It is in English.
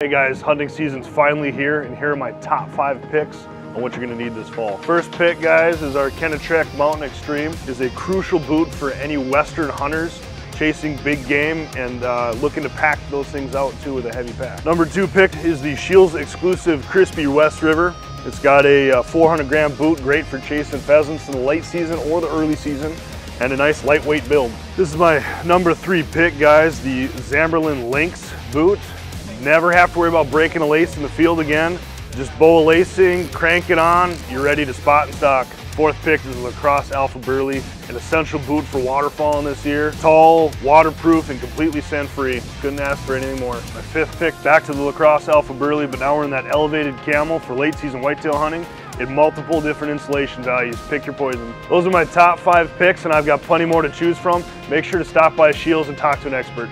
Hey guys, hunting season's finally here, and here are my top five picks on what you're gonna need this fall. First pick, guys, is our Kenetrek Mountain Extreme. is a crucial boot for any Western hunters chasing big game and uh, looking to pack those things out too with a heavy pack. Number two pick is the Scheels exclusive Crispi West River. It's got a uh, 400 gram boot, great for chasing pheasants in the late season or the early season and a nice lightweight build. This is my number three pick, guys, the Zamberlan Lynx boot. Never have to worry about breaking a lace in the field again. Just boa lacing, crank it on, you're ready to spot and stalk. Fourth pick is Lacrosse Alpha Burley, an essential boot for waterfowling this year. Tall, waterproof, and completely scent-free. Couldn't ask for anything more. My fifth pick, back to the Lacrosse Alpha Burley, but now we're in that elevated camel for late season whitetail hunting in multiple different insulation values. Pick your poison. Those are my top five picks, and I've got plenty more to choose from. Make sure to stop by Scheels and talk to an expert.